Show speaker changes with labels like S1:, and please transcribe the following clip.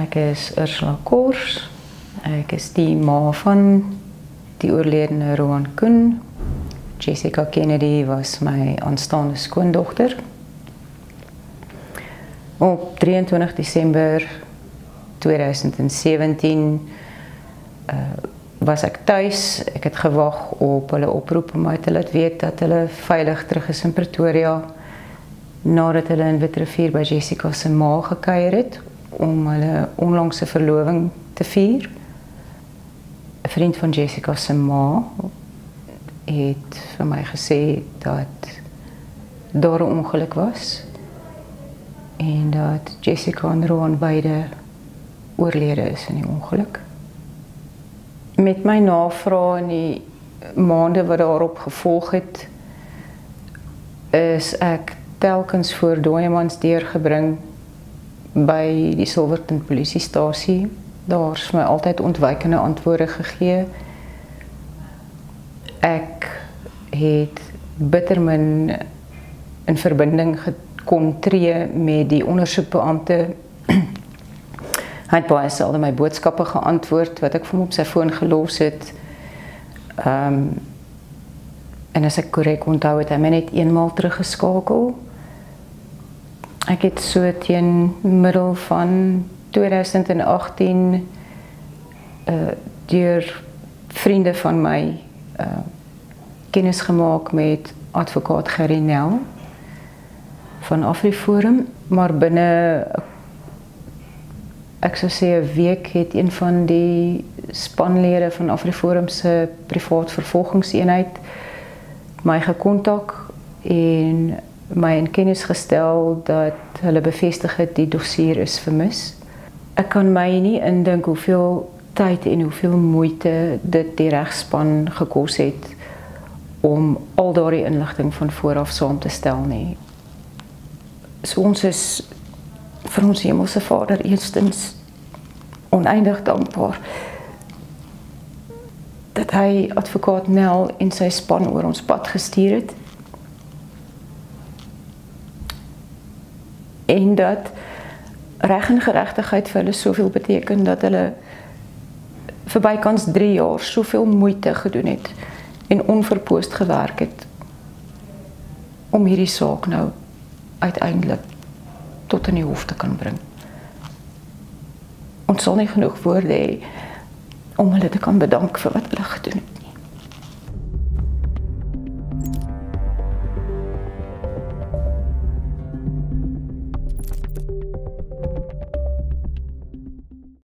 S1: Ek is Ursula Kors. Ek is die ma van die oorledene Roan Koen. Jessica Kennedy was my aanstaande skoondogter. Op 23 Desember 2017 uh, was ek tuis. Ek het gewag op hulle oproep om my te laat weet dat hulle veilig terug is in Pretoria nadat hulle in Witrifuur by Jessica se ma gekuier het om hulle onlangse verloving te vier. 'n Vriend van Jessica se ma het vir my gesê dat daar 'n ongeluk was en dat Jessica en Ron beide oorlede is in die ongeluk. Met my navrae in die maande wat daarop gevolg het, is ek telkens voor Dooyemans deurgebring by die Silverton polisiestasie. Daar's my altyd ontwykende antwoorde gegee. Ek het bittermin in verbinding kon tree met die ondersoekbeampte. Hy het baie selde my boodskappe geantwoord wat ek vir hom op sy foon gelos het. Ehm um, en as ek korrek onthou het hy my net eenmaal teruggeskakel. Ek het so teen middel van 2018 uh deur vriende van my uh kennis gemaak met advokaat Gerinel van Afriforum, maar binne ek sou sê 'n week het een van die spanlede van Afriforum se privaat vervolgingseenheid my gekontak en my in kennis gestel dat hulle bevestig het die dossier is vermis. Ek kan my nie indink hoeveel tyd en hoeveel moeite dit die regspan gekos het om al daardie inligting van vooraf saam te stel nie so ons is vir ons hemelse Vader eerstens oneindig dankbaar dat hy advokaat Nel en sy span oor ons pad gestuur het. En dat reg en geregtigheid vir hulle soveel beteken dat hulle vir bykans 3 jaar soveel moeite gedoen het en onverpoost gewerk het om hierdie saak nou uiteindelik tot in die hof te kan bring. Ons sal nie genoeg woorde hê om hulle te kan bedank vir wat hulle gedoen het.